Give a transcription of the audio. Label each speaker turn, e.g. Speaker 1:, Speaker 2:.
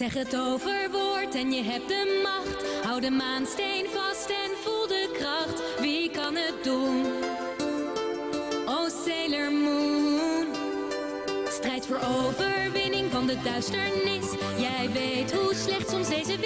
Speaker 1: Zeg het overwoord en je hebt de macht. Hou de maansteen vast en voel de kracht. Wie kan het doen? Oh Sailor Moon. Strijd voor overwinning van de duisternis. Jij weet hoe slecht soms deze